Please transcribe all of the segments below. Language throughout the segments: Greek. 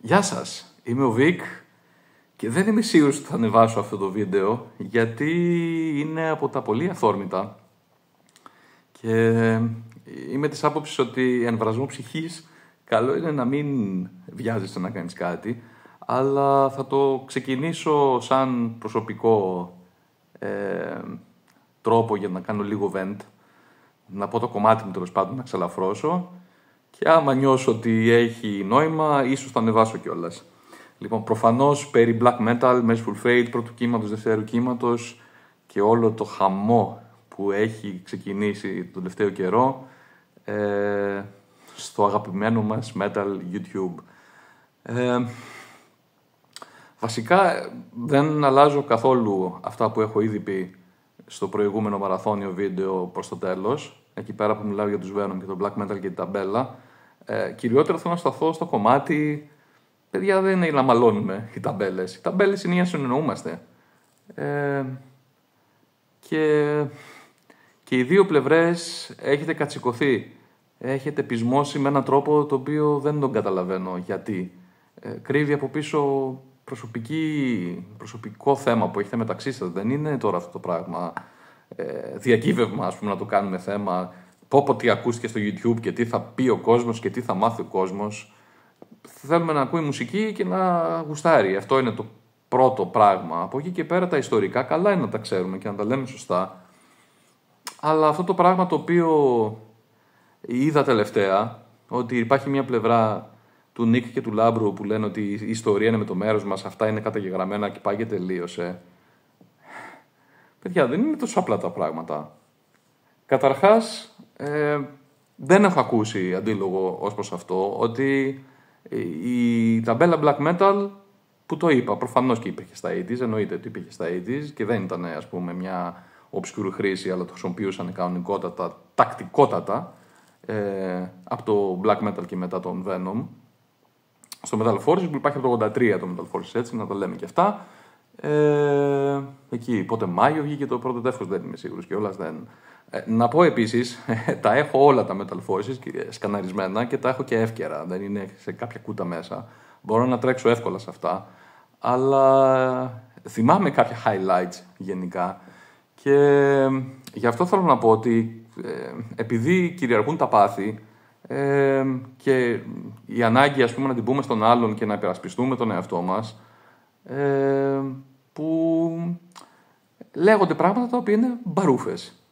Γεια σας, είμαι ο Βικ και δεν είμαι σίγουρος ότι θα ανεβάσω αυτό το βίντεο γιατί είναι από τα πολύ αθόρμητα και είμαι της άποψης ότι εν βρασμό ψυχής καλό είναι να μην βιάζεσαι να κάνεις κάτι αλλά θα το ξεκινήσω σαν προσωπικό ε, τρόπο για να κάνω λίγο vent να πω το κομμάτι μου τέλος πάντων να ξαλαφρώσω και άμα νιώσω ότι έχει νόημα, ίσως θα ανεβάσω κιόλας. Λοιπόν, προφανώς περί black metal, merciful fate, πρώτου κύματος, δευτέρου κύματος και όλο το χαμό που έχει ξεκινήσει τον τελευταίο καιρό ε, στο αγαπημένο μας metal YouTube. Ε, βασικά δεν αλλάζω καθόλου αυτά που έχω ήδη πει στο προηγούμενο μαραθώνιο βίντεο προς το τέλος, εκεί πέρα που μιλάω για τους Venom και το Black Metal και την ταμπέλα. Ε, κυριότερα θέλω να σταθώ στο κομμάτι, παιδιά δεν είναι να μαλώνουμε οι ταμπέλες. Οι ταμπέλες είναι για να συνεννοούμαστε. Ε, και, και οι δύο πλευρές έχετε κατσικωθεί. Έχετε πεισμώσει με έναν τρόπο το οποίο δεν τον καταλαβαίνω γιατί. Ε, κρύβει από πίσω προσωπική, προσωπικό θέμα που έχετε μεταξύ σας. Δεν είναι τώρα αυτό το πράγμα ε, διακύβευμα, ας πούμε, να το κάνουμε θέμα. Πω πω τι ακούστηκε στο YouTube και τι θα πει ο κόσμος και τι θα μάθει ο κόσμος. Θέλουμε να ακούει μουσική και να γουστάρει. Αυτό είναι το πρώτο πράγμα. Από εκεί και πέρα τα ιστορικά καλά είναι να τα ξέρουμε και να τα λέμε σωστά. Αλλά αυτό το πράγμα το οποίο είδα τελευταία, ότι υπάρχει μια πλευρά του Νίκ και του Λάμπρου που λένε ότι η ιστορία είναι με το μέρος μας, αυτά είναι καταγεγραμμένα και πάει και τελείωσε. Παιδιά, δεν είναι τόσο απλά τα πράγματα. Καταρχάς, ε, δεν έχω ακούσει αντίλογο ως προς αυτό, ότι η ταμπέλα black metal, που το είπα, προφανώς και υπήρχε στα 80s, εννοείται ότι υπήρχε στα 80s και δεν ήταν ας πούμε μια obscure χρήση, αλλά το χρησιμοποιούσαν κανονικότατα, τακτικότατα, ε, από το black metal και μετά τον Venom στο Metal Forces που υπάρχει από το 83 το Metal Forces, έτσι, να το λέμε και αυτά. Ε, εκεί, πότε Μάιο βγήκε το πρώτο τεύχος, δεν είμαι σίγουρος και όλα δεν. Ε, να πω επίσης, τα έχω όλα τα Metal Forces σκαναρισμένα και τα έχω και εύκαιρα. Δεν είναι σε κάποια κούτα μέσα. Μπορώ να τρέξω εύκολα σε αυτά. Αλλά θυμάμαι κάποια highlights γενικά. Και γι' αυτό θέλω να πω ότι ε, επειδή κυριαρχούν τα πάθη, ε, και η ανάγκη ας πούμε να την πούμε στον άλλον και να υπερασπιστούμε τον εαυτό μας ε, που λέγονται πράγματα τα οποία είναι μπαρούφες.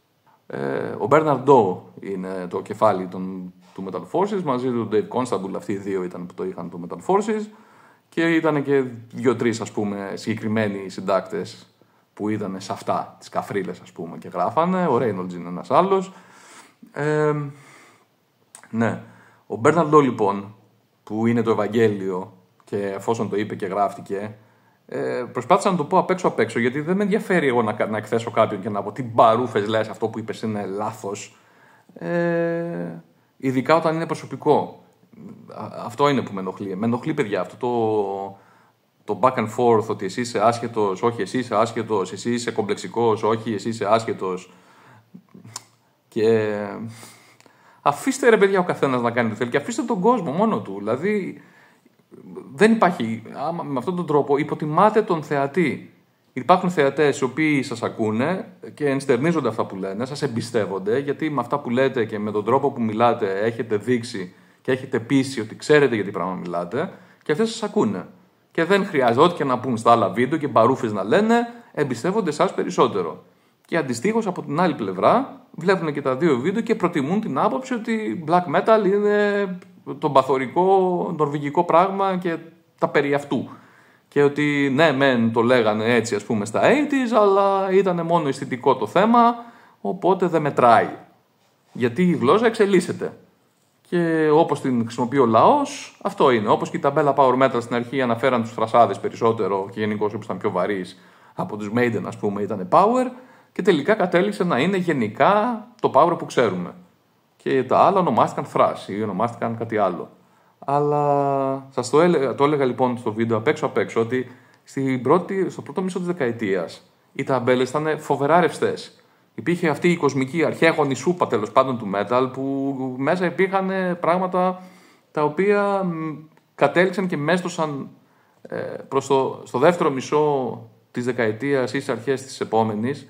Ε, ο Bernard Doe είναι το κεφάλι των, του Metal Forces, μαζί του Dave Constable, αυτοί οι δύο ήταν που το είχαν το Metal Forces και ήταν και δύο-τρεις ας πούμε συγκεκριμένοι συντάκτες που ήταν σε αυτά τις καφρίλες ας πούμε και γράφανε, ο Reynolds είναι ένας άλλος. Ε, ναι. Ο Μπέρναρντ λοιπόν, που είναι το Ευαγγέλιο και εφόσον το είπε και γράφτηκε, ε, προσπάθησα να το πω απ' έξω απ' έξω, γιατί δεν με ενδιαφέρει εγώ να, να εκθέσω κάποιον και να πω τι μπαρούφες λες, αυτό που είπες είναι λάθος. Ε, ειδικά όταν είναι προσωπικό. Αυτό είναι που με ενοχλεί. Με ενοχλεί, παιδιά, αυτό το, το back and forth, ότι εσύ είσαι άσχετος, όχι, εσύ είσαι άσχετος, εσύ είσαι κομπλεξικός, όχι, εσύ είσαι άσχετος. Και Αφήστε ρε παιδιά ο καθένας να κάνει τι θέλει και αφήστε τον κόσμο μόνο του. Δηλαδή δεν υπάρχει. Άμα με αυτόν τον τρόπο υποτιμάτε τον θεατή. Υπάρχουν θεατές οι οποίοι σας ακούνε και ενστερνίζονται αυτά που λένε, σας εμπιστεύονται, γιατί με αυτά που λέτε και με τον τρόπο που μιλάτε έχετε δείξει και έχετε πείσει ότι ξέρετε για τι πράγμα μιλάτε και αυτές σας ακούνε. Και δεν χρειάζεται ό,τι και να πούν στα άλλα βίντεο και μπαρούφες να λένε, εμπιστεύονται εσά περισσότερο. Και αντιστοίχως από την άλλη πλευρά βλέπουν και τα δύο βίντεο και προτιμούν την άποψη ότι black metal είναι το παθορικό νορβηγικό πράγμα και τα περί αυτού. Και ότι ναι, μεν το λέγανε έτσι ας πούμε στα 80s, αλλά ήταν μόνο αισθητικό το θέμα, οπότε δεν μετράει. Γιατί η γλώσσα εξελίσσεται. Και όπως την χρησιμοποιεί ο λαός, αυτό είναι. Όπως και η ταμπέλα Power Metal στην αρχή αναφέραν τους θρασάδες περισσότερο και γενικώ όπως ήταν πιο βαρύς από τους Maiden, ας πούμε, ήταν Power και τελικά κατέληξε να είναι γενικά το Power που ξέρουμε. Και τα άλλα ονομάστηκαν φράση ή ονομάστηκαν κάτι άλλο. Αλλά σας το, έλεγα, το έλεγα λοιπόν στο βίντεο απ' έξω απ' έξω ότι στην πρώτη, στο πρώτο μισό της δεκαετίας οι ταμπέλες ήταν φοβερά ρευστές. Υπήρχε αυτή η κοσμική αρχαίγονη σούπα τέλος πάντων του metal που μέσα υπήρχαν πράγματα τα οποία κατέληξαν και μέστοσαν ε, προς το, στο δεύτερο μισό της δεκαετίας ή στις αρχές της επόμενης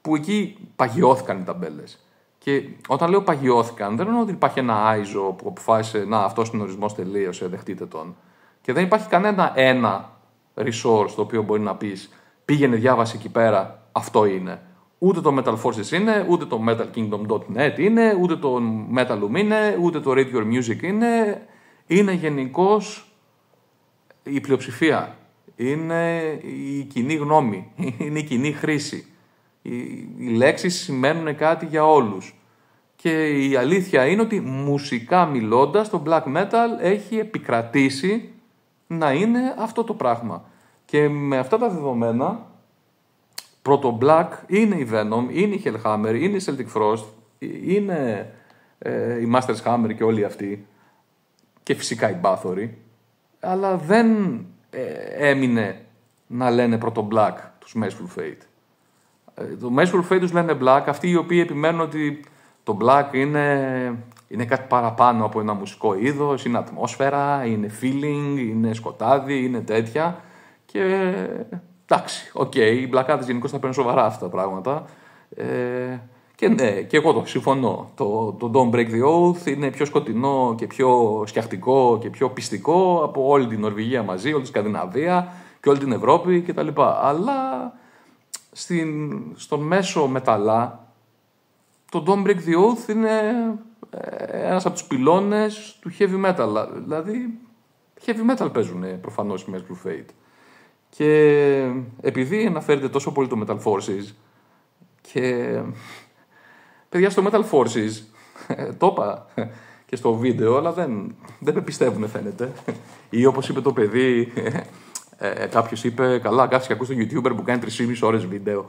που εκεί παγιώθηκαν οι ταμπέλες. Και όταν λέω παγιώθηκαν, δεν εννοώ ότι υπάρχει ένα άιζο που αποφάσισε να αυτός είναι ο ορισμός τελείωσε, δεχτείτε τον. Και δεν υπάρχει κανένα ένα resource το οποίο μπορεί να πεις πήγαινε διάβασε εκεί πέρα, αυτό είναι. Ούτε το Metal Forces είναι, ούτε το metalkingdom.net είναι, ούτε το Metalum είναι, ούτε το Read Your Music είναι. Είναι γενικώς η πλειοψηφία. Είναι η κοινή γνώμη. Είναι η κοινή χρήση. Οι, οι λέξεις σημαίνουν κάτι για όλους. Και η αλήθεια είναι ότι μουσικά μιλώντας το black metal έχει επικρατήσει να είναι αυτό το πράγμα. Και με αυτά τα δεδομένα, πρώτο Black είναι η Venom, είναι η Hellhammer, είναι η Celtic Frost, είναι ε, η Master's Hammer και όλοι αυτοί και φυσικά η Bathory, αλλά δεν ε, έμεινε να λένε πρώτο Black τους Mercyful Fate. Ε, το Mercyful Fate τους λένε Black, αυτοί οι οποίοι επιμένουν ότι το Black είναι, είναι κάτι παραπάνω από ένα μουσικό είδος, είναι ατμόσφαιρα, είναι feeling, είναι σκοτάδι, είναι τέτοια. Και εντάξει, okay, οι μπλακάδες γενικώς τα παίρνουν σοβαρά αυτά τα πράγματα. Ε, και ναι, και εγώ το συμφωνώ. Το, το Don't Break the Oath είναι πιο σκοτεινό και πιο σκιαχτικό και πιο πιστικό από όλη την Νορβηγία μαζί, όλη τη Σκανδιναβία και όλη την Ευρώπη κτλ. Αλλά στην, στον μέσο μεταλλά το Don't Break the Oath είναι ε, ένας από τους πυλώνες του heavy metal. Δηλαδή, heavy metal παίζουν προφανώς οι Merciful Fate. Και επειδή αναφέρεται τόσο πολύ το Metal Forces και παιδιά στο Metal Forces το είπα και στο βίντεο αλλά δεν, δεν με πιστεύουν φαίνεται ή όπως είπε το παιδί ε, Κάποιος είπε, καλά, κάτσε και ακούς τον YouTuber που κάνει 3,5 ώρες βίντεο.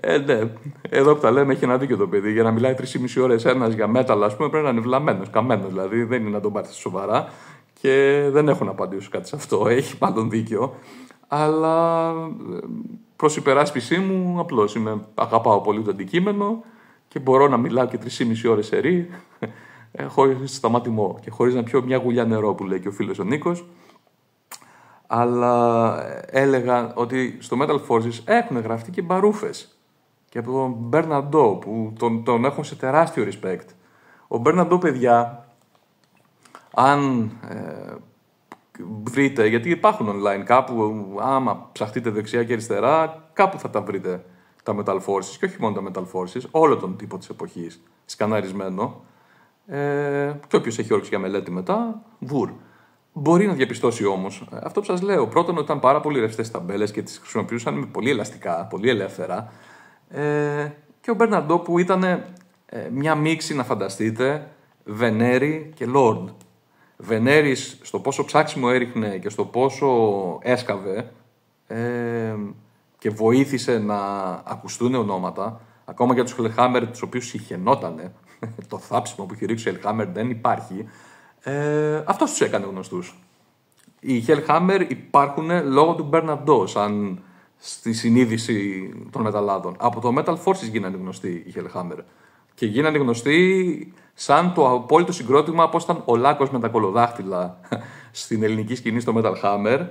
ε, ναι, εδώ που τα λέμε έχει ένα δίκιο το παιδί. Για να μιλάει 3,5 ώρες ένας για metal, ας πούμε, πρέπει να είναι βλαμμένος, καμένος δηλαδή. Δεν είναι να τον πάρεις σοβαρά και δεν έχω να απαντήσω κάτι σε αυτό. Έχει πάντων δίκιο. Αλλά ε, προς υπεράσπιση μου, απλώς είμαι, αγαπάω πολύ το αντικείμενο και μπορώ να μιλάω και 3,5 ώρες ερή ε, χωρίς σταματημό και χωρίς να πιω μια γουλιά νερό που λέει και ο φίλος ο Νίκος. Αλλά έλεγα ότι στο Metal Forces έχουν γραφτεί και μπαρούφες. Και από τον Μπέρναντό που τον, τον έχω σε τεράστιο respect. Ο Μπέρναντό, παιδιά, αν ε, βρείτε, γιατί υπάρχουν online κάπου, άμα ψαχτείτε δεξιά και αριστερά, κάπου θα τα βρείτε τα Metal Forces και όχι μόνο τα Metal Forces, όλο τον τύπο της εποχής, σκαναρισμένο. Ε, και όποιος έχει όρεξη για μελέτη μετά, βουρ. Μπορεί να διαπιστώσει όμως αυτό που σας λέω. Πρώτον, ότι ήταν πάρα πολύ ρευστές ταμπέλες και τις χρησιμοποιούσαν με πολύ ελαστικά, πολύ ελεύθερα. Ε, και ο Μπερναντό που ήταν ε, μια μίξη, να φανταστείτε, Βενέρη και Λόρντ. Βενέρης στο πόσο ψάξιμο έριχνε και στο πόσο έσκαβε ε, και βοήθησε να ακουστούν ονόματα, ακόμα για τους Χελχάμερ, τους οποίους συχαινότανε. το θάψιμο που έχει ρίξει ο Χελχάμερ δεν υπάρχει. Ε, Αυτός τους έκανε γνωστούς. Οι Hellhammer υπάρχουν λόγω του Bernard σαν στη συνείδηση των μεταλλάδων. Από το Metal Forces γίνανε γνωστοί οι Hellhammer. Και γίνανε γνωστοί σαν το απόλυτο συγκρότημα πώς ήταν ο Λάκος με τα κολοδάχτυλα στην ελληνική σκηνή στο Metal Hammer.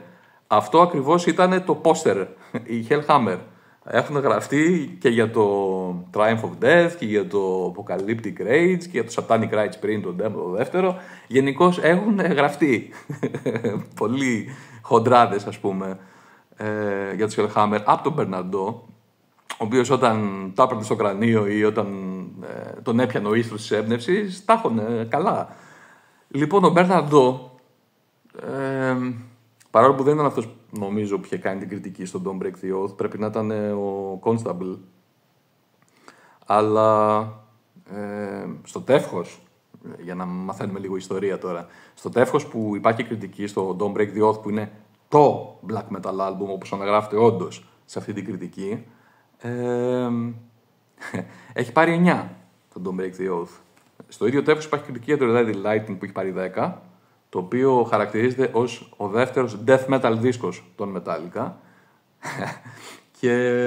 Αυτό ακριβώς ήταν το πόστερ, η Hellhammer. Έχουν γραφτεί και για το Triumph of Death και για το Apocalyptic Rage και για το Satanic Rites πριν, τον το δεύτερο. Γενικώς έχουν γραφτεί. Πολλοί χοντράδες, ας πούμε, ε, για τους Hellhammer από τον Μπερναντό, ο οποίος όταν τα έπαιρνε στο κρανίο ή όταν ε, τον έπιανε ο ίστρος της έμπνευσης, τα έχουν καλά. Λοιπόν, ο Μπερναντό, ε, παρόλο που δεν ήταν αυτός νομίζω που είχε κάνει την κριτική στον Don't Break the Oath, πρέπει να ήταν ο Constable. Αλλά ε, στο τεύχος, για να μαθαίνουμε λίγο ιστορία τώρα, στο τεύχος που υπάρχει κριτική στο Don't Break the Oath που είναι το black metal album όπως αναγράφεται όντως σε αυτή την κριτική, ε, έχει πάρει 9 το Don't Break the Oath. Στο ίδιο τεύχος υπάρχει κριτική για το Red Lightning που έχει πάρει 10 το οποίο χαρακτηρίζεται ως ο δεύτερος death metal δίσκος των Metallica και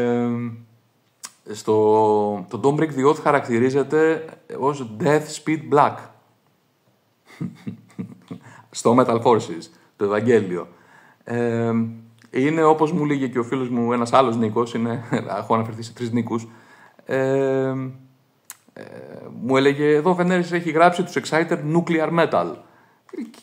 στο, το Don't Break the Oath χαρακτηρίζεται ως Death Speed Black. στο Metal Forces, το Ευαγγέλιο. Ε, είναι όπως μου λέγε και ο φίλος μου ένας άλλος Νίκος, είναι, έχω αναφερθεί σε τρεις Νίκους, ε, ε, μου έλεγε εδώ ο Βενέρης έχει γράψει τους Exciter Nuclear Metal.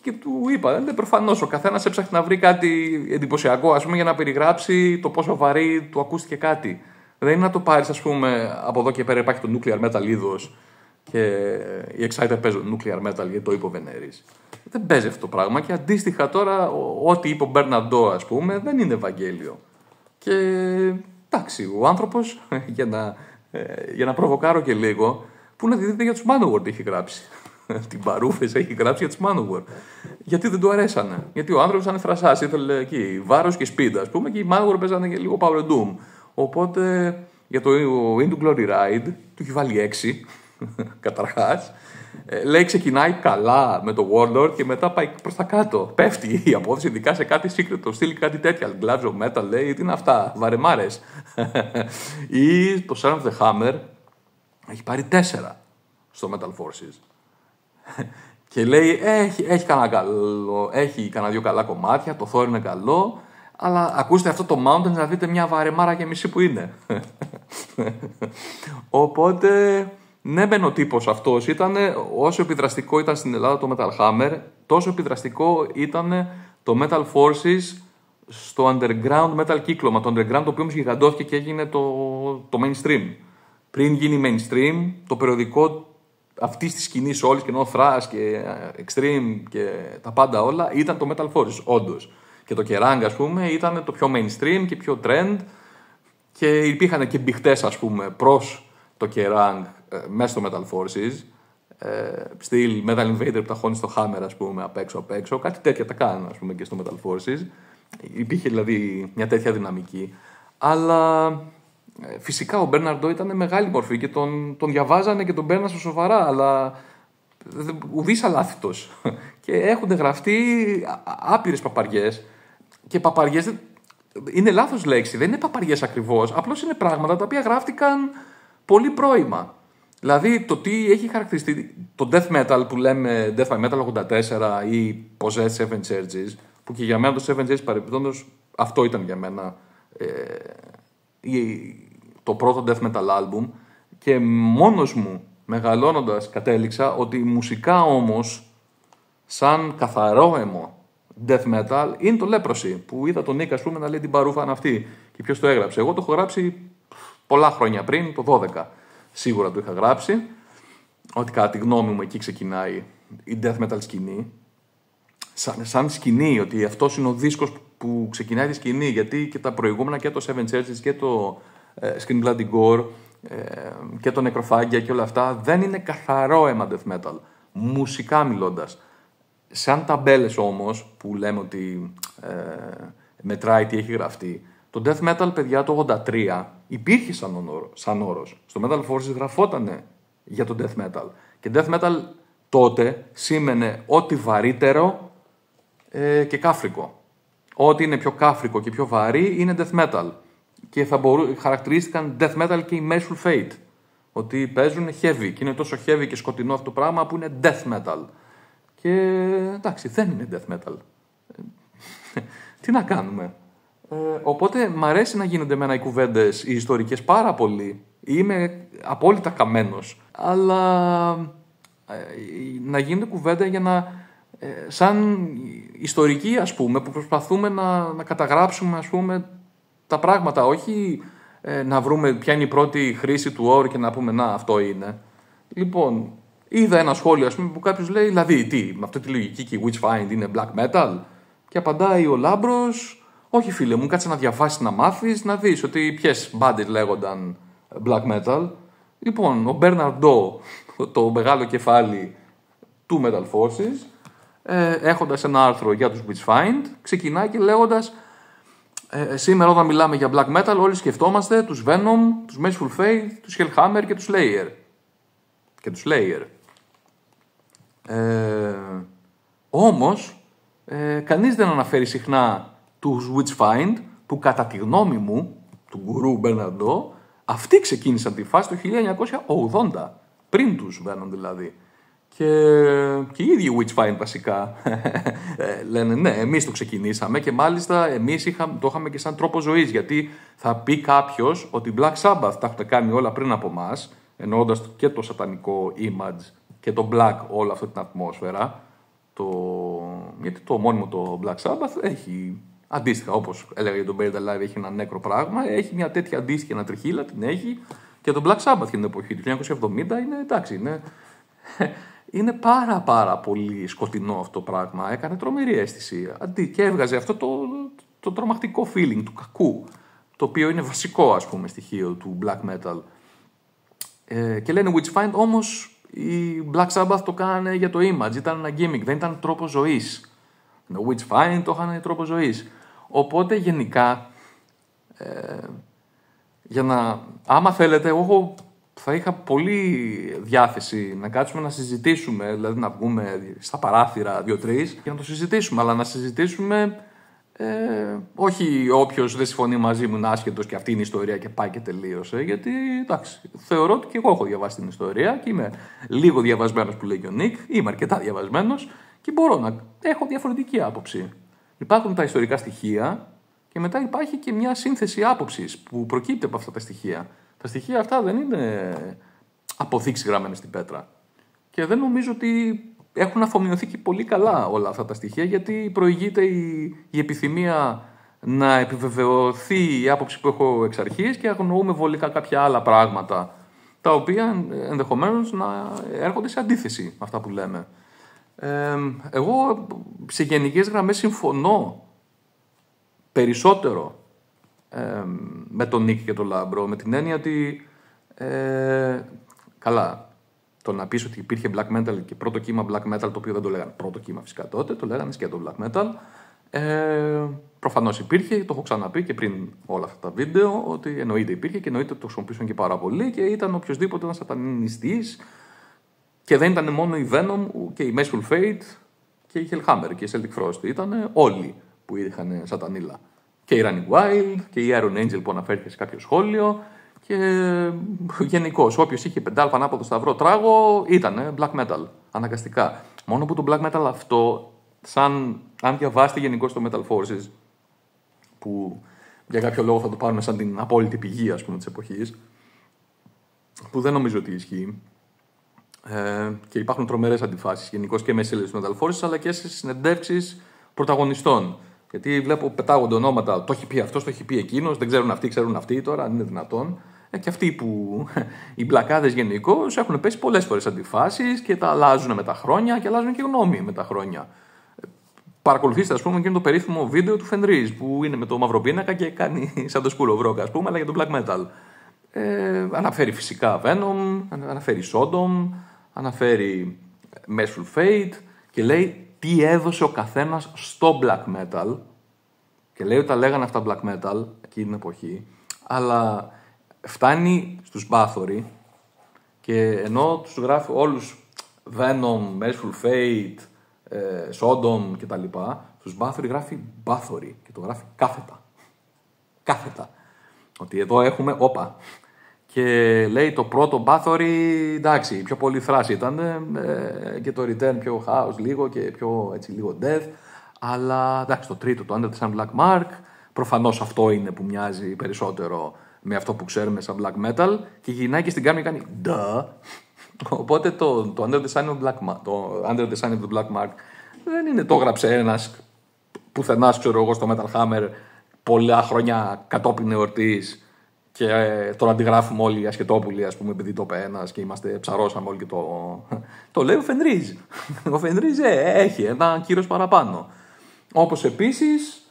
Και, του είπα, είναι προφανώς ο καθένας έψαχνε να βρει κάτι εντυπωσιακό ας πούμε, για να περιγράψει το πόσο βαρύ του ακούστηκε κάτι. Δεν είναι να το πάρεις, ας πούμε, από εδώ και πέρα υπάρχει το nuclear metal είδος και οι Exciter παίζουν nuclear metal γιατί το είπε ο Βενέρης. Δεν παίζει αυτό το πράγμα και αντίστοιχα τώρα ό,τι είπε ο Μπερναντό ας πούμε δεν είναι Ευαγγέλιο. Και εντάξει, ο άνθρωπος για, να, ε, για να προβοκάρω και λίγο, που να δείτε για τους Manowar τι έχει γράψει. Την παρούφε έχει γράψει για τους Manowar. Γιατί δεν του αρέσανε. Γιατί ο άνθρωπος ήταν θρασάς, ήθελε εκεί βάρος και σπίτι, ας πούμε, και οι Manowar παίζανε και λίγο Power Doom. Οπότε για το Into Glory Ride του έχει βάλει 6 καταρχάς. Ε, λέει ξεκινάει καλά με το Warlord και μετά πάει προς τα κάτω. Πέφτει η απόδοση, ειδικά σε κάτι secret, το στείλει κάτι τέτοια. Glass of Metal λέει, τι είναι αυτά, βαρεμάρες. Ή το Son of the Hammer έχει πάρει 4 στο Metal Forces. και λέει, έχει, έχει, κανένα καλό, έχει κανένα δύο καλά κομμάτια, το Thor είναι καλό, αλλά ακούστε αυτό το Mountain να δείτε μια βαρεμάρα και μισή που είναι. Οπότε, ναι, μεν ο τύπος αυτός ήταν όσο επιδραστικό ήταν στην Ελλάδα το Metal Hammer, τόσο επιδραστικό ήταν το Metal Forces στο underground metal κύκλωμα. Το underground το οποίο όμως γιγαντώθηκε και έγινε το, το mainstream. Πριν γίνει mainstream, το περιοδικό αυτής της σκηνής όλης και ενώ thrash και extreme και τα πάντα όλα ήταν το Metal Forces, όντως. Και το Kerrang, ας πούμε, ήταν το πιο mainstream και πιο trend και υπήρχαν και μπιχτές, ας πούμε, προς το Kerrang ε, μέσα στο Metal Forces. Ε, στυλ Metal Invader που τα χώνει στο Hammer, ας πούμε, απ' έξω απ' έξω. Κάτι τέτοια τα κάνουν, ας πούμε, και στο Metal Forces. Υπήρχε δηλαδή μια τέτοια δυναμική. Αλλά ε, φυσικά ο Μπέρναρντο ήταν μεγάλη μορφή και τον, τον διαβάζανε και τον παίρνανε σοβαρά, αλλά ουδής αλάθητος. και έχουν γραφτεί άπειρες παπαριές. Και παπαριές είναι λάθος λέξη, δεν είναι παπαριές ακριβώς. Απλώς είναι πράγματα τα οποία γράφτηκαν πολύ πρώιμα. Δηλαδή το τι έχει χαρακτηριστεί το death metal που λέμε death metal 84 ή possessed seven churches, που και για μένα το seven churches παρεμπιπτόντως αυτό ήταν για μένα ε, το πρώτο death metal album και μόνος μου μεγαλώνοντας κατέληξα ότι μουσικά όμως σαν καθαρό αιμο death metal είναι το Leprosy που είδα τον Νίκ πούμε να λέει την παρούφα αυτή και ποιος το έγραψε. Εγώ το έχω γράψει πολλά χρόνια πριν, το 12 σίγουρα το είχα γράψει ότι κατά τη γνώμη μου εκεί ξεκινάει η death metal σκηνή σαν, σαν σκηνή, ότι αυτός είναι ο δίσκος που ξεκινάει τη σκηνή γιατί και τα προηγούμενα και το Seven Churches και το ε, Screen Bloody Gore ε, και το Νεκροφάγια και όλα αυτά δεν είναι καθαρό αίμα death metal. Μουσικά μιλώντας. Σαν ταμπέλες όμως που λέμε ότι ε, μετράει τι έχει γραφτεί. Το death metal, παιδιά, το 83 υπήρχε σαν, όρο, σαν όρος. Στο Metal Forces γραφότανε για το death metal. Και death metal τότε σήμαινε ό,τι βαρύτερο ε, και κάφρικο. Ό,τι είναι πιο κάφρικο και πιο βαρύ είναι death metal και θα μπορού, χαρακτηρίστηκαν death metal και η Merciful Fate. Ότι παίζουν heavy και είναι τόσο heavy και σκοτεινό αυτό το πράγμα που είναι death metal. Και εντάξει, δεν είναι death metal. Τι να κάνουμε. Ε, οπότε μ' αρέσει να γίνονται με οι κουβέντες οι ιστορικές πάρα πολύ. Είμαι απόλυτα καμένος. Αλλά ε, να γίνεται κουβέντα για να. Ε, σαν ιστορική, ας πούμε, που προσπαθούμε να, να καταγράψουμε, ας πούμε, τα πράγματα, όχι ε, να βρούμε ποια είναι η πρώτη χρήση του όρου και να πούμε να αυτό είναι. Λοιπόν, είδα ένα σχόλιο ας πούμε, που κάποιος λέει, δηλαδή τι, με αυτή τη λογική και η Witchfind είναι black metal. Και απαντάει ο Λάμπρος, όχι φίλε μου, κάτσε να διαβάσεις να μάθεις, να δεις ότι ποιες μπάντε λέγονταν black metal. Λοιπόν, ο Bernard Doe, το μεγάλο κεφάλι του Metal Forces, ε, έχοντας ένα άρθρο για τους Witchfind, ξεκινάει και λέγοντας ε, σήμερα όταν μιλάμε για black metal όλοι σκεφτόμαστε τους Venom, τους Merciful Fate, τους Hellhammer και τους Slayer. Και τους Slayer. Ε, όμως, ε, κανείς δεν αναφέρει συχνά τους Witchfind που κατά τη γνώμη μου, του γκουρού Μπερναντό, αυτοί ξεκίνησαν τη φάση το 1980, πριν τους Venom δηλαδή. Και, και οι ίδιοι Witchfind βασικά. Ε, λένε ναι, εμείς το ξεκινήσαμε και μάλιστα εμείς είχα, το είχαμε και σαν τρόπο ζωής γιατί θα πει κάποιος ότι Black Sabbath τα έχουν κάνει όλα πριν από εμά, εννοώντας και το σατανικό image και το black όλη αυτή την ατμόσφαιρα. Το... γιατί το μόνιμο το Black Sabbath έχει αντίστοιχα όπως έλεγα για τον Buried Alive έχει ένα νέκρο πράγμα έχει μια τέτοια αντίστοιχη ανατριχίλα την έχει. Και το Black Sabbath για την εποχή του 1970 είναι εντάξει είναι είναι πάρα πάρα πολύ σκοτεινό αυτό το πράγμα. Έκανε τρομερή αίσθηση. Αντί και έβγαζε αυτό το, το, τρομακτικό feeling του κακού. Το οποίο είναι βασικό ας πούμε στοιχείο του black metal. Ε, και λένε Witchfind όμως οι Black Sabbath το κάνανε για το image. Ήταν ένα gimmick, δεν ήταν τρόπο ζωής. Το Witchfind το είχαν τρόπο ζωής. Οπότε γενικά ε, για να, άμα θέλετε, εγώ θα είχα πολύ διάθεση να κάτσουμε να συζητήσουμε, δηλαδή να βγούμε στα παράθυρα δύο-τρεις και να το συζητήσουμε. Αλλά να συζητήσουμε ε, όχι όποιος δεν συμφωνεί μαζί μου είναι άσχετος και αυτή είναι η ιστορία και πάει και τελείωσε. Γιατί εντάξει, θεωρώ ότι και εγώ έχω διαβάσει την ιστορία και είμαι λίγο διαβασμένος που λέει και ο Νίκ, είμαι αρκετά διαβασμένος και μπορώ να έχω διαφορετική άποψη. Υπάρχουν τα ιστορικά στοιχεία και μετά υπάρχει και μια σύνθεση άποψης που προκύπτει από αυτά τα στοιχεία. Τα στοιχεία αυτά δεν είναι αποδείξεις γραμμένες στην πέτρα. Και δεν νομίζω ότι έχουν αφομοιωθεί και πολύ καλά όλα αυτά τα στοιχεία, γιατί προηγείται η, η επιθυμία να επιβεβαιωθεί η άποψη που έχω εξ αρχής και αγνοούμε βολικά κάποια άλλα πράγματα, τα οποία ενδεχομένως να έρχονται σε αντίθεση με αυτά που λέμε. Ε, εγώ σε γενικές γραμμές συμφωνώ περισσότερο με τον Νίκη και τον Λάμπρο, με την έννοια ότι ε, καλά, το να πεις ότι υπήρχε black metal και πρώτο κύμα black metal, το οποίο δεν το λέγανε πρώτο κύμα φυσικά τότε, το λέγανε σκέτο black metal. Ε, Προφανώς υπήρχε, το έχω ξαναπεί και πριν όλα αυτά τα βίντεο, ότι εννοείται υπήρχε και εννοείται το χρησιμοποιούσαν και πάρα πολύ και ήταν οποιοδήποτε ένας σατανιστή και δεν ήταν μόνο η Venom και η Merciful Fate και η Hellhammer και η Celtic Frost. Ήταν όλοι που είχαν σατανίλα και η Running Wild και η Iron Angel που αναφέρθηκε σε κάποιο σχόλιο και γενικώ όποιος είχε πεντάλφα ανάποδο σταυρό τράγο ήταν black metal. Αναγκαστικά. Μόνο που το black metal αυτό, σαν αν διαβάσετε γενικώ το Metal Forces, που για κάποιο λόγο θα το πάρουμε σαν την απόλυτη πηγή ας πούμε της εποχής, που δεν νομίζω ότι ισχύει. Ε, και υπάρχουν τρομερές αντιφάσεις γενικώ και μέσα στι Metal Forces αλλά και σε συνεντεύξεις πρωταγωνιστών. Γιατί βλέπω πετάγονται ονόματα, το έχει πει αυτός, το έχει πει εκείνος, δεν ξέρουν αυτοί, ξέρουν αυτοί τώρα, αν είναι δυνατόν. Ε, και αυτοί που οι μπλακάδες γενικώς έχουν πέσει πολλές φορές αντιφάσεις και τα αλλάζουν με τα χρόνια και αλλάζουν και γνώμη με τα χρόνια. Ε, παρακολουθήστε, ας πούμε, και το περίφημο βίντεο του Φενρίζ που είναι με το μαύρο πίνακα και κάνει σαν το σκούλο βρόκα, ας πούμε, αλλά για το black metal. Ε, αναφέρει φυσικά Venom, αναφέρει Sodom, αναφέρει Merciful Fate και λέει τι έδωσε ο καθένας στο black metal. Και λέει ότι τα λέγανε αυτά black metal εκείνη την εποχή, αλλά φτάνει στους Μπάθοροι και ενώ τους γράφει όλους Venom, Merciful Fate, ε, Sodom κτλ. Στους Μπάθοροι γράφει Μπάθοροι και το γράφει κάθετα. Κάθετα. Ότι εδώ έχουμε, όπα, και λέει το πρώτο Μπάθορι, εντάξει, πιο πολύ θράση ήταν ε, και το Return πιο χάος λίγο και πιο έτσι λίγο death. Αλλά εντάξει, το τρίτο, το Under the Sun Black Mark, προφανώς αυτό είναι που μοιάζει περισσότερο με αυτό που ξέρουμε σαν black metal και γυρνάει και στην κάμια κάνει duh. Οπότε το, το, Under the Sun of Black, το Under the Sun of the Black Mark δεν είναι το έγραψε ένας πουθενάς, ξέρω εγώ, στο Metal Hammer πολλά χρόνια κατόπιν εορτής και ε, τον αντιγράφουμε όλοι οι ασχετόπουλοι, ας πούμε, επειδή το είπε ένας και είμαστε ψαρώσαμε όλοι και το. το λέει ο Φενρίζ. ο Φενρίζ ε, έχει ένα κύριο παραπάνω. Όπως επίσης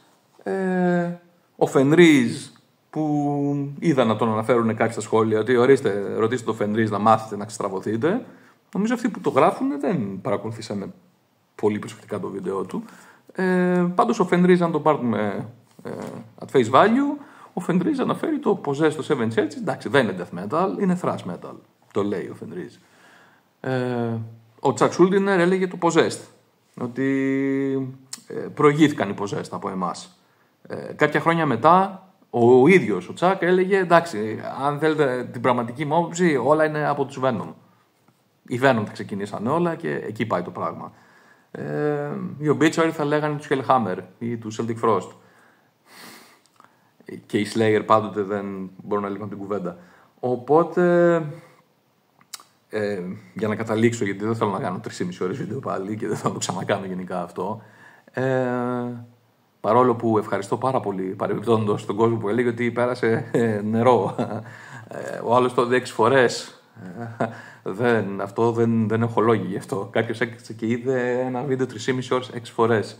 ε, ο Φενρίζ που είδα να τον αναφέρουν κάποιοι στα σχόλια ότι ορίστε, ρωτήστε το Φενρίζ να μάθετε να ξεστραβωθείτε. Νομίζω αυτοί που το γράφουν δεν παρακολουθήσανε πολύ προσεκτικά το βίντεο του. Ε, πάντως ο Φενρίζ, αν το πάρουμε ε, at face value, ο Φενρίζ αναφέρει το Possessed το Seven Churches. Εντάξει, δεν είναι death metal, είναι thrash metal. Το λέει ο Φενρίζ. Ε, ο Τσακ Σούλτινερ έλεγε το Possessed. Ότι ε, προηγήθηκαν οι Possessed από εμάς. Ε, κάποια χρόνια μετά, ο ίδιος ο Τσακ έλεγε εντάξει, αν θέλετε την πραγματική μου άποψη, όλα είναι από τους Venom. οι Venom τα ξεκινήσαν όλα και εκεί πάει το πράγμα. Ε, οι Obituary θα λέγανε τους Hellhammer ή τους Celtic Frost. Και οι Slayer πάντοτε δεν μπορούν να λείπουν την κουβέντα. Οπότε, ε, για να καταλήξω, γιατί δεν θέλω να κάνω 3,5 ώρες βίντεο πάλι και δεν θέλω να το ξανακάνω γενικά αυτό, ε, παρόλο που ευχαριστώ πάρα πολύ παρεμπιπτόντως τον κόσμο που έλεγε ότι πέρασε ε, νερό. Ε, ο άλλος το 6 φορές. Ε, δεν, αυτό δεν, δεν έχω λόγια γι' αυτό. Κάποιος έκατσε και είδε ένα βίντεο 3,5 ώρες 6 φορές.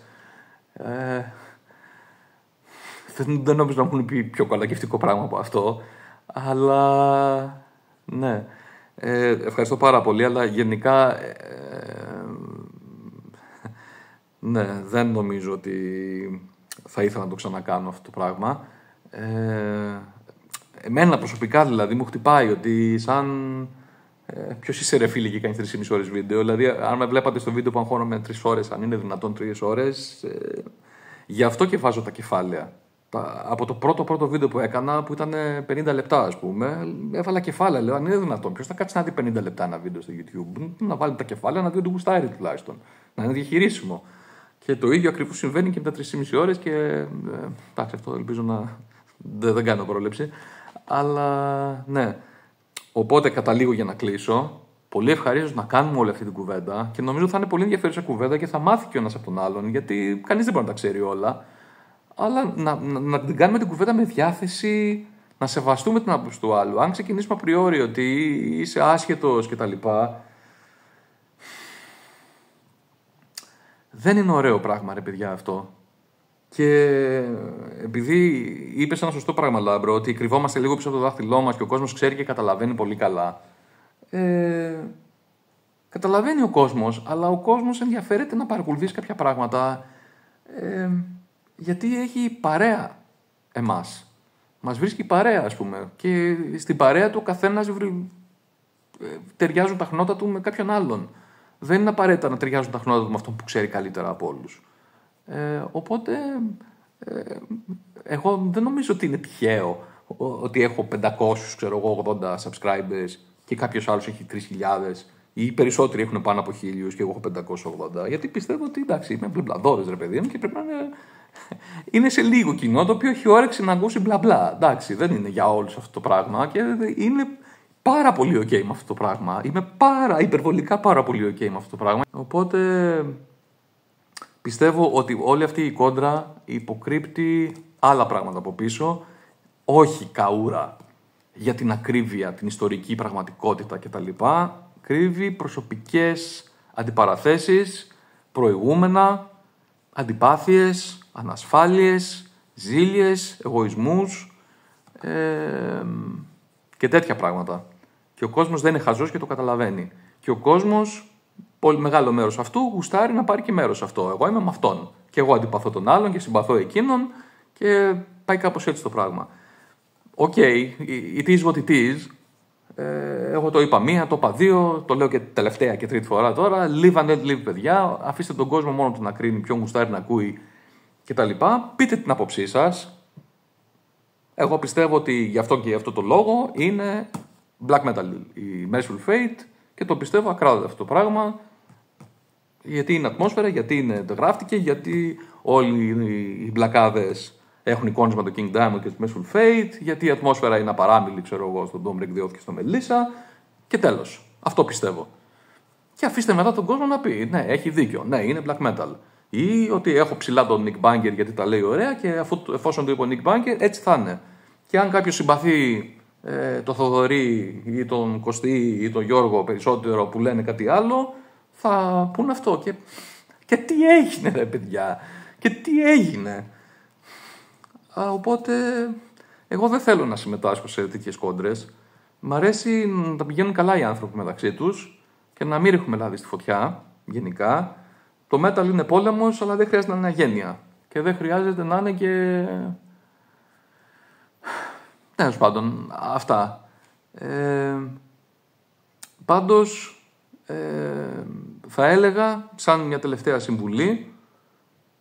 Ε, δεν, δεν νομίζω να μου πει πιο κολακευτικό πράγμα από αυτό. Αλλά ναι. Ε, ευχαριστώ πάρα πολύ, αλλά γενικά ε, ναι, δεν νομίζω ότι θα ήθελα να το ξανακάνω αυτό το πράγμα. Ε, εμένα προσωπικά δηλαδή μου χτυπάει ότι σαν ε, Ποιος είσαι ρε φίλε και κάνεις 3,5 ώρες βίντεο. Δηλαδή, αν με βλέπατε στο βίντεο που αγχώνομαι 3 ώρες, αν είναι δυνατόν 3 ώρες, ε, γι' αυτό και βάζω τα κεφάλαια. Από το πρώτο πρώτο βίντεο που έκανα, που ήταν 50 λεπτά, ας πούμε, έβαλα κεφάλαια. Λέω, αν είναι δυνατόν, ποιος θα κάτσει να δει 50 λεπτά ένα βίντεο στο YouTube; Να βάλει τα κεφάλαια, να δει ότι γουστάρει τουλάχιστον. Να είναι διαχειρίσιμο. Και το ίδιο ακριβώς συμβαίνει και με τα 3,5 ώρες και. Ε, εντάξει, αυτό ελπίζω να. Δεν, δεν κάνω πρόληψη. Αλλά ναι. Οπότε καταλήγω για να κλείσω. Πολύ ευχαρίστως να κάνουμε όλη αυτή την κουβέντα και νομίζω θα είναι πολύ ενδιαφέρουσα κουβέντα και θα μάθει και ο ένας από τον άλλον, γιατί κανείς δεν μπορεί να τα ξέρει όλα. Αλλά να, να, να την κάνουμε την κουβέντα με διάθεση να σεβαστούμε την άποψη του άλλου. Αν ξεκινήσουμε απριόρι ότι είσαι άσχετος κτλ. Δεν είναι ωραίο πράγμα, ρε παιδιά, αυτό. Και επειδή είπες ένα σωστό πράγμα, Λάμπρο, ότι κρυβόμαστε λίγο πίσω από το δάχτυλό μας και ο κόσμος ξέρει και καταλαβαίνει πολύ καλά. Ε, καταλαβαίνει ο κόσμος, αλλά ο κόσμος ενδιαφέρεται να παρακολουθήσει κάποια πράγματα ε, γιατί έχει παρέα εμάς. Μας βρίσκει παρέα, ας πούμε. Και στην παρέα του ο καθένας ε, ταιριάζουν τα χνότα του με κάποιον άλλον. Δεν είναι απαραίτητα να ταιριάζουν τα χνότα του με αυτόν που ξέρει καλύτερα από όλους. Ε, οπότε, ε, εγώ δεν νομίζω ότι είναι τυχαίο ότι έχω 500, ξέρω εγώ, 80 subscribers και κάποιος άλλος έχει 3.000 ή οι περισσότεροι έχουν πάνω από 1.000 και εγώ έχω 580. Γιατί πιστεύω ότι εντάξει, είμαι μπλαμπλαδόρες ρε παιδί μου και πρέπει να είναι... είναι σε λίγο κοινό το οποίο έχει όρεξη να ακούσει μπλα μπλα. Εντάξει, δεν είναι για όλους αυτό το πράγμα και είναι πάρα πολύ ok με αυτό το πράγμα. Είμαι πάρα, υπερβολικά πάρα πολύ ok με αυτό το πράγμα. Οπότε Πιστεύω ότι όλη αυτή η κόντρα υποκρύπτει άλλα πράγματα από πίσω, όχι καούρα για την ακρίβεια, την ιστορική πραγματικότητα κτλ. Κρύβει προσωπικές αντιπαραθέσεις, προηγούμενα, αντιπάθειες, ανασφάλειες, ζήλιες, εγωισμούς ε, και τέτοια πράγματα. Και ο κόσμος δεν είναι χαζός και το καταλαβαίνει. Και ο κόσμος πολύ μεγάλο μέρος αυτού γουστάρει να πάρει και μέρος αυτό. Εγώ είμαι με αυτόν. Και εγώ αντιπαθώ τον άλλον και συμπαθώ εκείνον και πάει κάπως έτσι το πράγμα. Okay, it is what it is. Ε, εγώ το είπα μία, το είπα δύο, το λέω και τελευταία και τρίτη φορά τώρα. Live and let live, παιδιά. Αφήστε τον κόσμο μόνο του να κρίνει ποιον γουστάρει να ακούει κτλ. Πείτε την άποψή σας. Εγώ πιστεύω ότι γι' αυτό και γι' αυτό το λόγο είναι black metal η Merciful Fate και το πιστεύω ακράδαντα αυτό το πράγμα γιατί είναι ατμόσφαιρα, γιατί είναι, το γράφτηκε, γιατί όλοι οι μπλακάδες έχουν εικόνες με το King Diamond και το Merciful Fate, γιατί η ατμόσφαιρα είναι απαράμιλη, ξέρω εγώ, στον Dom Break και στο Μελίσσα. Και τέλος. Αυτό πιστεύω. Και αφήστε μετά τον κόσμο να πει: Ναι, έχει δίκιο. Ναι, είναι black metal. Ή ότι έχω ψηλά τον Nick Banger γιατί τα λέει ωραία και αφού, εφόσον το είπε ο Nick Banger, έτσι θα είναι. Και αν κάποιος συμπαθεί ε, το Θοδωρή ή τον Κωστή ή τον Γιώργο περισσότερο που λένε κάτι άλλο, θα πούν αυτό. Και, και τι έγινε, ρε παιδιά, και τι έγινε. Α, οπότε, εγώ δεν θέλω να συμμετάσχω σε τέτοιες κόντρες. Μ' αρέσει να τα πηγαίνουν καλά οι άνθρωποι μεταξύ τους και να μην ρίχνουμε λάδι στη φωτιά, γενικά. Το metal είναι πόλεμος, αλλά δεν χρειάζεται να είναι αγένεια. Και δεν χρειάζεται να είναι και. Τέλος πάντων, αυτά. Ε, πάντως, ε, θα έλεγα, σαν μια τελευταία συμβουλή,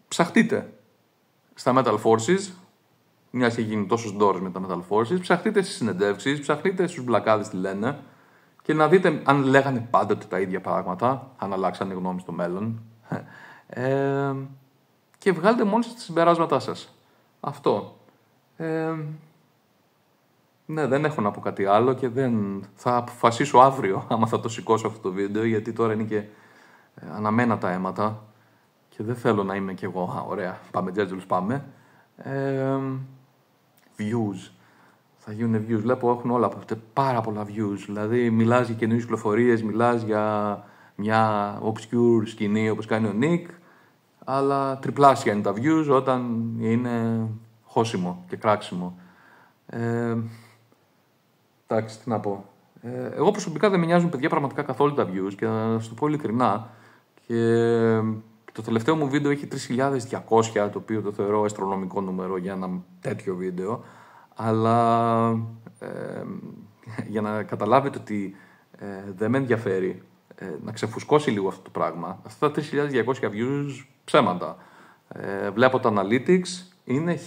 ψαχτείτε στα Metal Forces, μια και γίνει τόσο ντόρος με τα Metal Forces, ψαχτείτε στις συνεντεύξεις, ψαχτείτε στους μπλακάδες τι λένε και να δείτε αν λέγανε πάντοτε τα ίδια πράγματα, αν αλλάξανε γνώμη στο μέλλον. Ε, και βγάλετε μόνοι σας τα συμπεράσματά σας. Αυτό. Ε, ναι, δεν έχω να πω κάτι άλλο και δεν θα αποφασίσω αύριο άμα θα το σηκώσω αυτό το βίντεο γιατί τώρα είναι και ε, αναμένα τα αίματα και δεν θέλω να είμαι κι εγώ. Α, ωραία, πάμε Τζέτζουλς, πάμε. Ε, views. Θα γίνουν views. Βλέπω έχουν όλα πάρα πολλά views. Δηλαδή μιλάς για καινούριες κυκλοφορίες, μιλάς για μια obscure σκηνή όπως κάνει ο Nick αλλά τριπλάσια είναι τα views όταν είναι χώσιμο και κράξιμο. Ε, εντάξει, τι να πω. Ε, εγώ προσωπικά δεν με νοιάζουν παιδιά πραγματικά καθόλου τα views και να σου το πω ειλικρινά. Και το τελευταίο μου βίντεο έχει 3.200, το οποίο το θεωρώ αστρονομικό νούμερο για ένα τέτοιο βίντεο. Αλλά ε, για να καταλάβετε ότι ε, δεν με ενδιαφέρει ε, να ξεφουσκώσει λίγο αυτό το πράγμα. Αυτά τα 3.200 views ψέματα. Ε, βλέπω τα analytics, είναι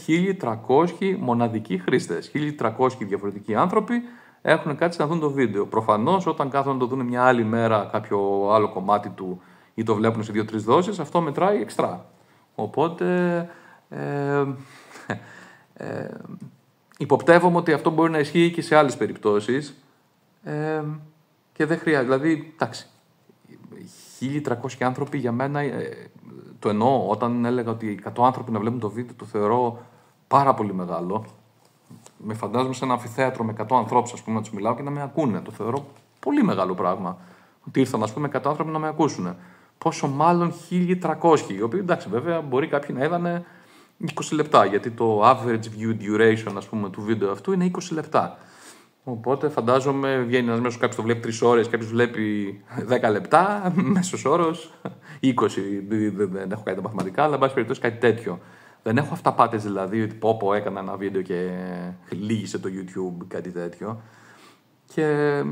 1.300 μοναδικοί χρήστες. 1.300 διαφορετικοί άνθρωποι έχουν κάτσει να δουν το βίντεο. Προφανώς, όταν κάθονται να το δουν μια άλλη μέρα κάποιο άλλο κομμάτι του ή το βλέπουν σε δύο-τρεις δόσεις, αυτό μετράει εξτρά. Οπότε. Ε, ε, υποπτεύομαι ότι αυτό μπορεί να ισχύει και σε άλλες περιπτώσεις ε, και δεν χρειάζεται. Δηλαδή, εντάξει, 1.300 άνθρωποι για μένα ε, το εννοώ. Όταν έλεγα ότι 100 άνθρωποι να βλέπουν το βίντεο, το θεωρώ πάρα πολύ μεγάλο. Με φαντάζομαι σε ένα αμφιθέατρο με 100 ανθρώπους, ας πούμε, να τους μιλάω και να με ακούνε. Το θεωρώ πολύ μεγάλο πράγμα. Ότι ήρθαν, ας πούμε, 100 άνθρωποι να με ακούσουν. Πόσο μάλλον 1.300, οι οποίοι εντάξει, βέβαια, μπορεί κάποιοι να είδανε 20 λεπτά, γιατί το average view duration, ας πούμε, του βίντεο αυτού είναι 20 λεπτά. Οπότε φαντάζομαι βγαίνει ένας μέσος κάποιος το βλέπει 3 ώρες, κάποιος βλέπει 10 λεπτά, μέσος όρος 20. Δεν έχω κάνει τα μαθηματικά, αλλά εν πάση περιπτώσει κάτι τέτοιο. Δεν έχω αυταπάτες δηλαδή ότι πω πω έκανα ένα βίντεο και λύγησε το YouTube, κάτι τέτοιο. Και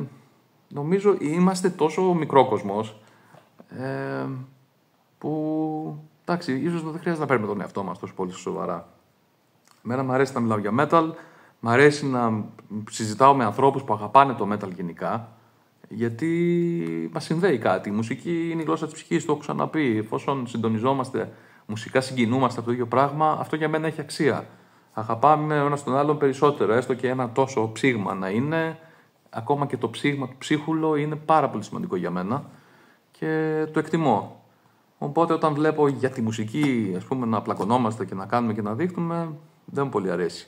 νομίζω είμαστε τόσο μικρό κόσμος ε, που εντάξει, ίσως δεν χρειάζεται να παίρνουμε τον εαυτό μας τόσο πολύ σοβαρά. Μένα μου αρέσει να μιλάω για metal, Μ' αρέσει να συζητάω με ανθρώπους που αγαπάνε το metal γενικά, γιατί μας συνδέει κάτι. Η μουσική είναι η γλώσσα της ψυχής, το έχω ξαναπεί. Εφόσον συντονιζόμαστε, μουσικά συγκινούμαστε από το ίδιο πράγμα, αυτό για μένα έχει αξία. Αγαπάμε ο ένας τον άλλον περισσότερο, έστω και ένα τόσο ψήγμα να είναι. Ακόμα και το ψήγμα του ψίχουλο είναι πάρα πολύ σημαντικό για μένα και το εκτιμώ. Οπότε όταν βλέπω για τη μουσική ας πούμε, να πλακωνόμαστε και να κάνουμε και να δείχνουμε, δεν μου πολύ αρέσει.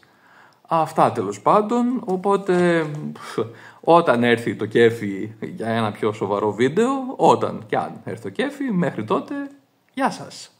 Αυτά τέλος πάντων, οπότε όταν έρθει το κέφι για ένα πιο σοβαρό βίντεο, όταν και αν έρθει το κέφι, μέχρι τότε, γεια σας.